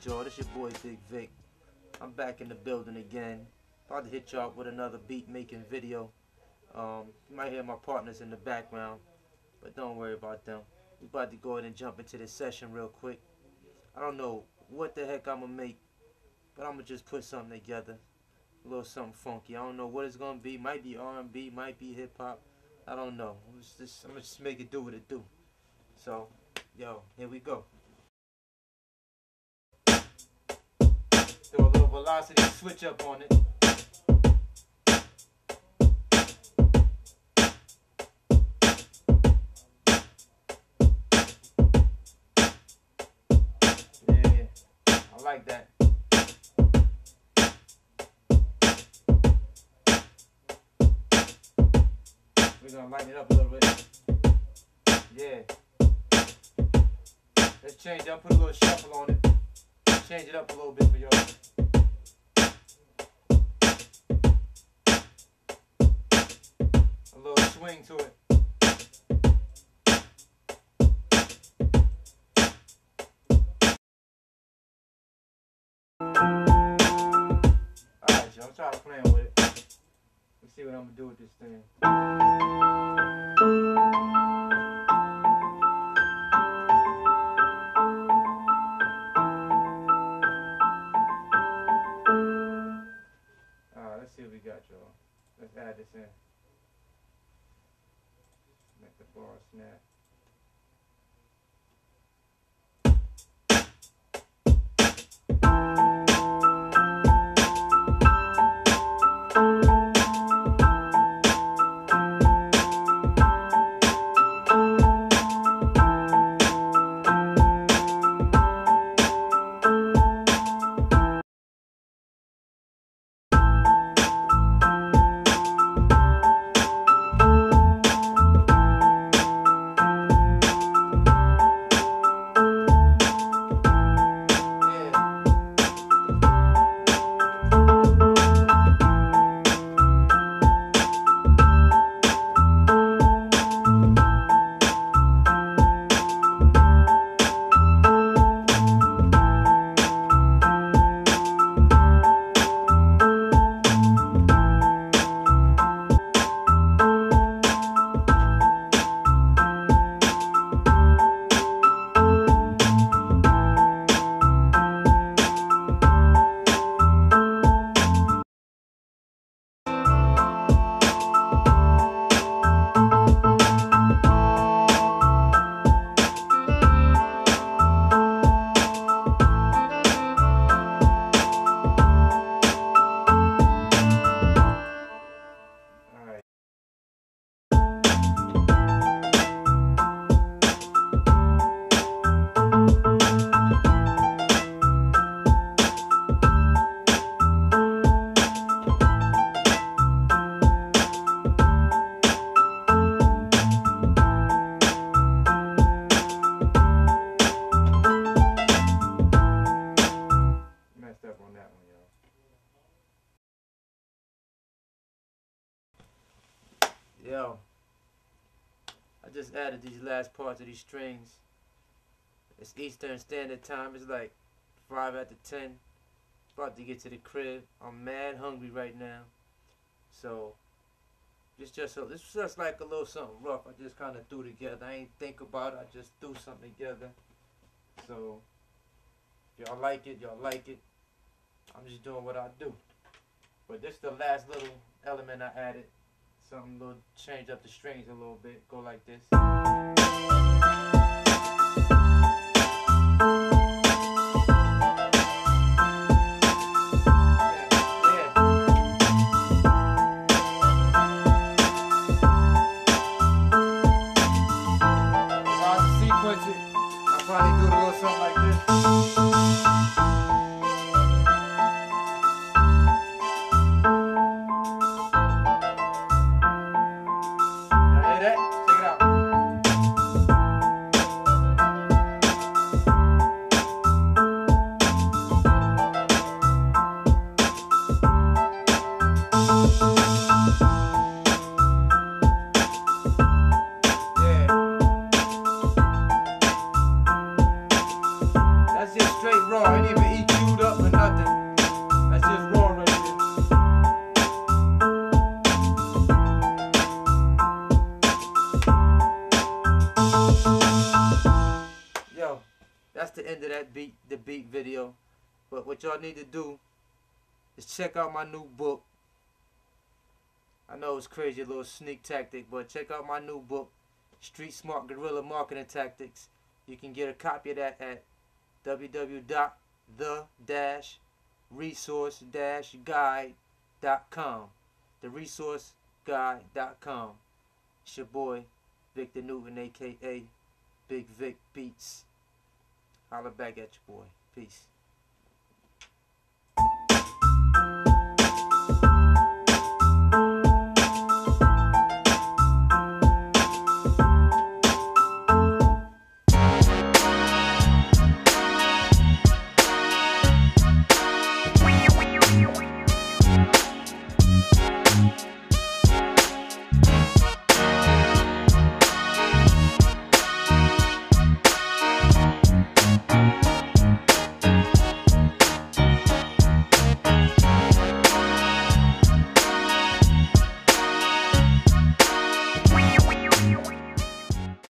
right, y'all. This your boy Bigg Vic. I'm back in the building again. About to hit y'all with another beat making video. Um, you might hear my partners in the background, but don't worry about them. We about to go ahead and jump into this session real quick. I don't know what the heck I'm gonna make, but I'm gonna just put something together. A little something funky. I don't know what it's gonna be. Might be R&B, might be hip hop. I don't know. Just, I'm gonna just make it do what it do. So, yo, here we go. Velocity switch up on it. Yeah, I like that. We're gonna lighten it up a little bit. Yeah. Let's change it up, put a little shuffle on it. Change it up a little bit for y'all. Swing to it. Alright, y'all, I'm to play with it. Let's see what I'm gonna do with this thing. Let's see what we got, y'all. Let's add this in. The bar snap. Yo, I just added these last parts of these strings. It's Eastern Standard Time. It's like 5 after 10. About to get to the crib. I'm mad hungry right now. So, it's just this just like a little something rough. I just kind of threw together. I ain't think about it. I just threw something together. So, y'all like it. Y'all like it. I'm just doing what I do. But this is the last little element I added something little change up the strings a little bit go like this straight raw. Ain't even up or nothing. That's just raw right there. Yo, that's the end of that beat, the beat video. But what y'all need to do is check out my new book. I know it's crazy, a little sneak tactic, but check out my new book, Street Smart Guerrilla Marketing Tactics. You can get a copy of that at www.the-resource-guide.com. TheResourceGuide.com. It's your boy, Victor Newton, aka Bigg Vic Beats. Holla back at your boy. Peace.